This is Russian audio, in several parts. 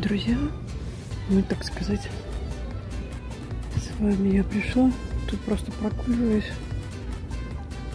друзья! Мы, так сказать, с вами я пришла. Тут просто прогуливаюсь.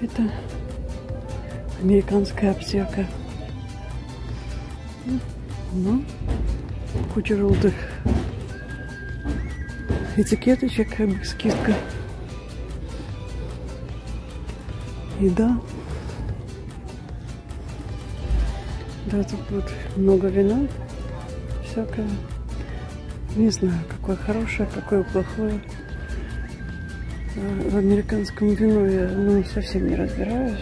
Это американская аптека. Ну, куча желтых этикеточек, скидка. И да, да, тут вот много вина всякое. Не знаю, какое хорошее, какое плохое. В американском вину я ну, совсем не разбираюсь.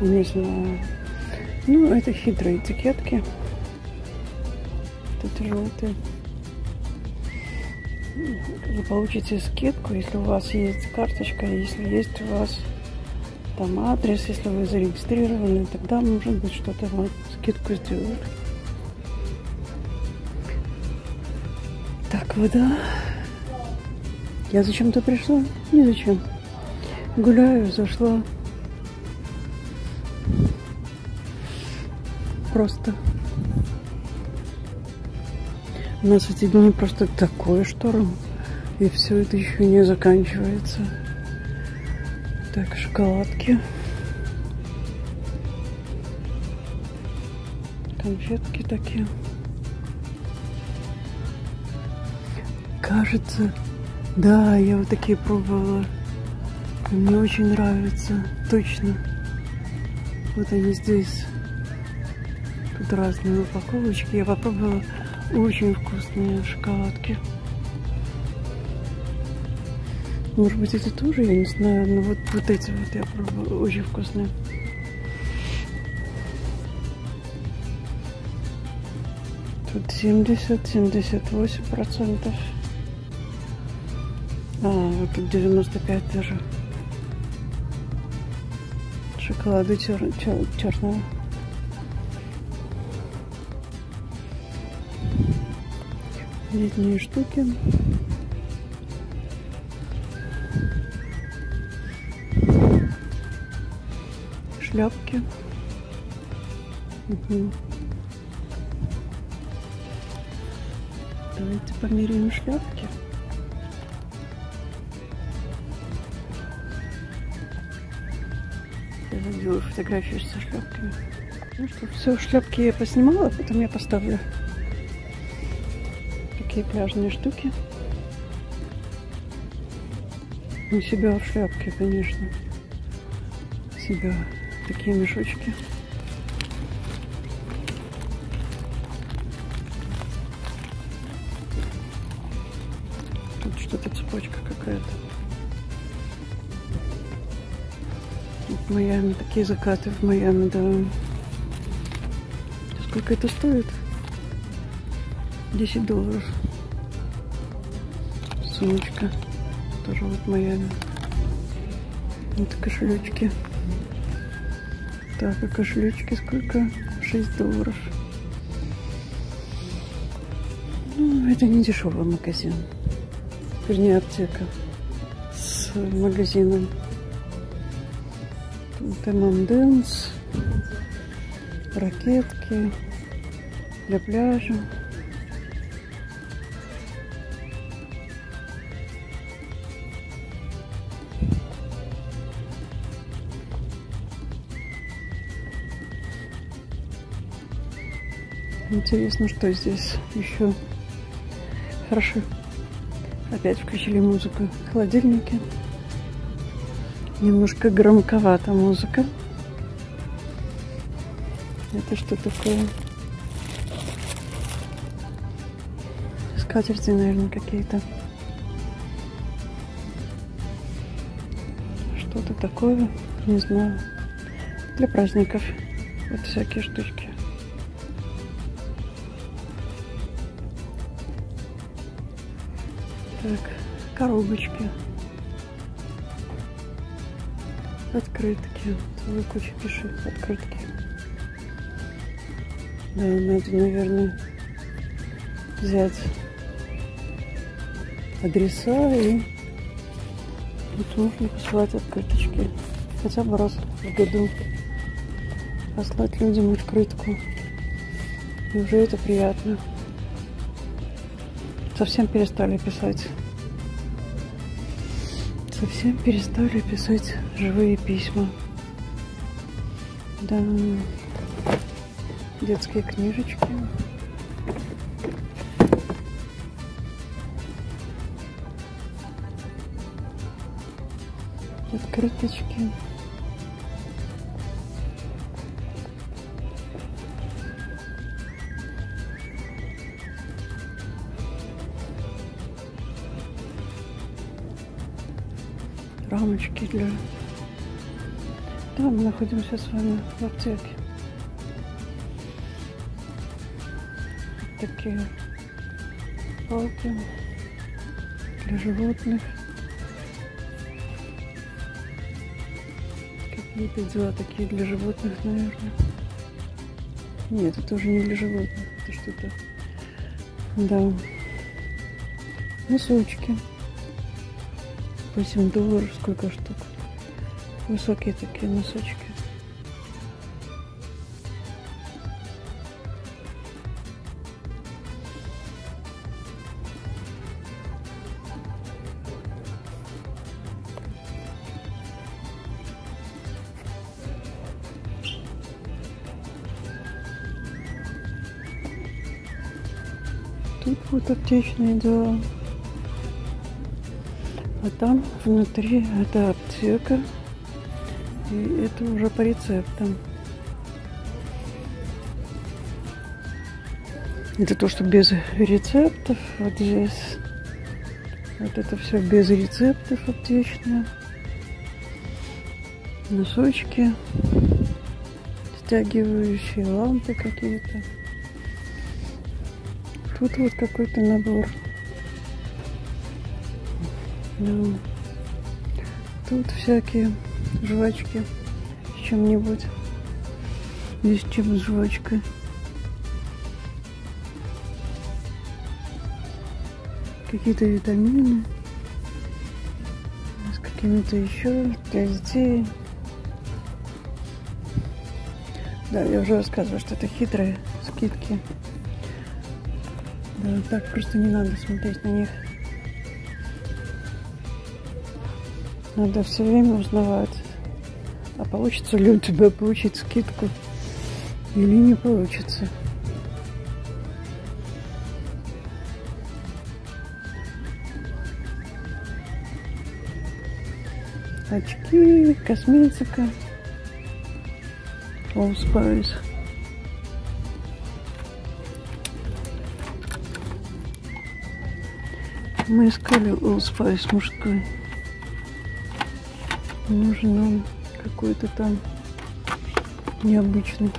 Не знаю. Ну, это хитрые этикетки. Тут желтые. Вы получите скидку, если у вас есть карточка, если есть у вас там адрес, если вы зарегистрированы, тогда может быть что-то вам скидку сделают. Вода. Я зачем-то пришла? Не зачем. Гуляю, зашла. Просто. У нас эти дни просто такой шторм. И все это еще не заканчивается. Так, шоколадки. Конфетки такие. Кажется, да, я вот такие пробовала. Мне очень нравится. Точно. Вот они здесь. Тут разные упаковочки. Я попробовала очень вкусные шоколадки. Может быть, эти тоже, я не знаю. Но вот, вот эти вот я пробовала. Очень вкусные. Тут 70-78 процентов. А, тут 95 даже. Шоколады чер чер черного. Летние штуки. Шляпки. Угу. Давайте померяем шляпки. Я делаю фотографию со шляпками. Ну что, все, шляпки я поснимала, потом я поставлю такие пляжные штуки. У себя в шляпке, конечно. Себя такие мешочки. Тут что-то цепочка какая-то. Майами такие закаты в Майами, да. Сколько это стоит? 10 долларов. Сумочка. Тоже вот Майами. Вот кошелечки. Так, а кошелечки сколько? 6 долларов. Ну, это не дешевый магазин. Вернее, аптека с магазином. M&M's, ракетки для пляжа. Интересно, что здесь еще хорошо. Опять включили музыку в холодильнике. Немножко громковата музыка. Это что такое? Скатерти, наверное, какие-то. Что-то такое, не знаю. Для праздников. Вот всякие штучки. Так, коробочки. Открытки. Целая куча пишет открытки. Да, надо, наверное, взять адреса и вот нужно посылать открыточки. Хотя бы раз в году послать людям открытку. И уже это приятно. совсем перестали писать. Совсем перестали писать живые письма. Да, детские книжечки. Открыточки. Рамочки для... Да, мы находимся с вами в аптеке. такие палки для животных. Какие-то дела такие для животных, наверное. Нет, это тоже не для животных. Это что-то... Да. Носочки. 8 долларов сколько штук. Высокие такие носочки. Тут вот аптечные дела. А там внутри это аптека. И это уже по рецептам. Это то, что без рецептов. Вот здесь вот это все без рецептов аптечное. Носочки, стягивающие лампы какие-то. Тут вот какой-то набор да. Тут всякие жвачки с чем-нибудь. Здесь чем с жвачкой. Какие-то витамины. С какими-то еще для детей. Да, я уже рассказывала, что это хитрые скидки. Да, так просто не надо смотреть на них. Надо все время узнавать, а получится ли у тебя получить скидку или не получится. Очки, косметика. All Spice. Мы искали All Spice мужской. Нужен нам какой-то там необычный.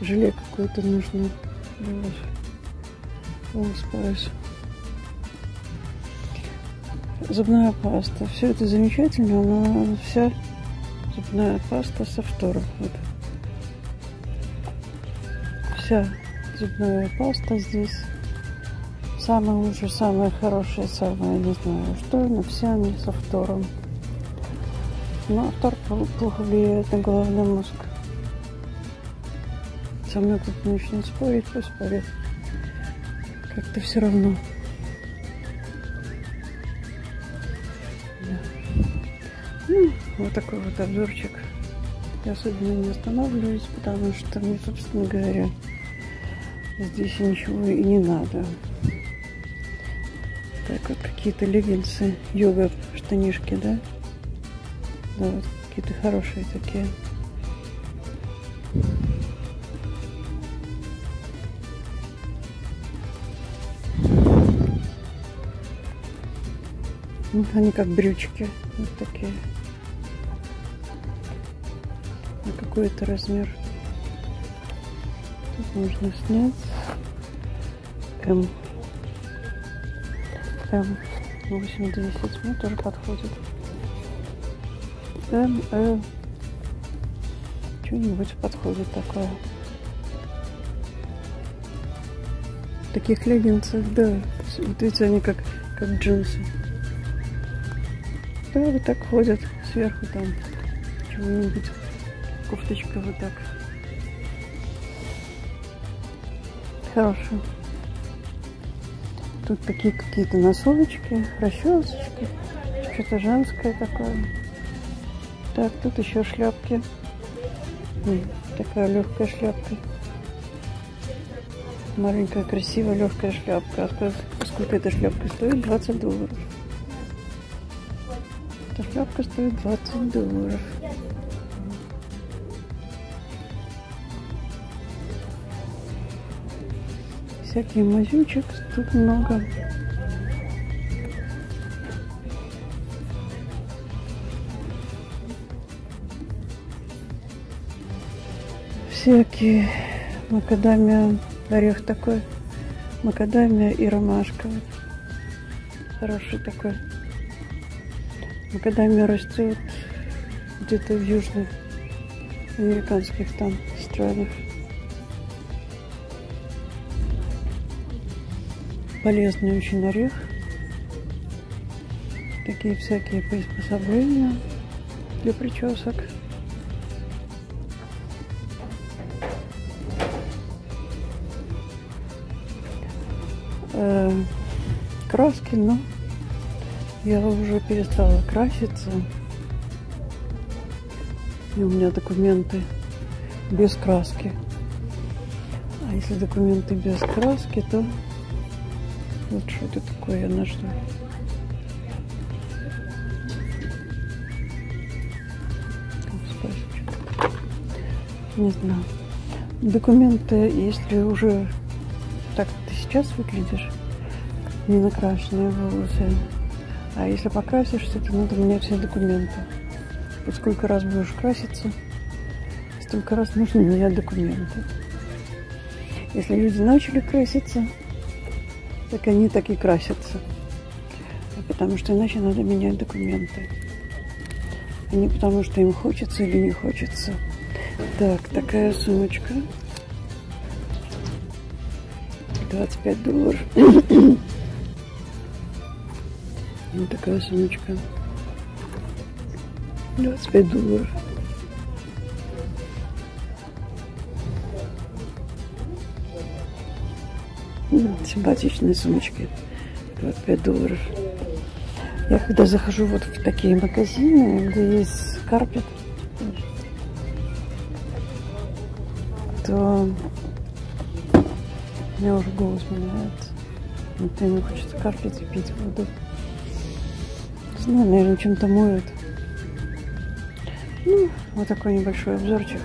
Желе какое-то нужно. Old Spice. Зубная паста. Все это замечательно, но вся зубная паста со фтором. Вот. Вся зубная паста здесь Самое лучшее, самое хорошее, самое не знаю что, но все они со фтором. Но фтор плохо влияет на головной мозг. Со мной кто-то начнет спорить, пусть спорит. Как-то все равно. Ну, вот такой вот обзорчик. Я особенно не останавливаюсь, потому что мне, собственно говоря, здесь ничего и не надо. Вот какие-то леггинсы, йога штанишки, да? Да, вот какие-то хорошие такие. Они как брючки, вот такие. На какой-то размер. Тут можно снять. М. М. 8-10 мне тоже подходит. М, Э. Что-нибудь подходит такое. Таких леггинсах, да. Вот видите, они как, как джинсы. Да, вот так ходят сверху там чего-нибудь. Кофточка вот так. хорошие. Тут такие какие-то носовочки, расчесочки. Что-то женское такое. Так, тут еще шляпки. Такая легкая шляпка. Маленькая, красивая, легкая шляпка. А сколько эта шляпка стоит? 20 долларов. Эта шляпка стоит 20 долларов. Всякие мазючек тут много. Всякие макадамия, орех такой, макадамия и ромашка. Хороший такой. Макадамия растет где-то в южных американских там странах. Полезный очень орех. Такие всякие приспособления для причесок. Э, краски, но я уже перестала краситься. И у меня документы без краски. А если документы без краски, то вот что это такое я нашла. Не знаю. Документы, если уже так ты сейчас выглядишь, не накрашенные волосы. А если покрасишься, то надо менять все документы. Вот сколько раз будешь краситься, столько раз нужно менять документы. Если люди начали краситься, так они так и красятся. Потому что иначе надо менять документы. А не потому, что им хочется или не хочется. Так, такая сумочка. 25 долларов. вот такая сумочка. 25 долларов. Симпатичные сумочки. 25 долларов. Я когда захожу вот в такие магазины, где есть карпет, то у меня уже голос меняется. Вот мне хочется карпить и пить воду. Не знаю, наверное, чем-то моют. Ну, вот такой небольшой обзорчик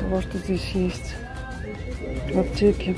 того, что здесь есть в аптеке.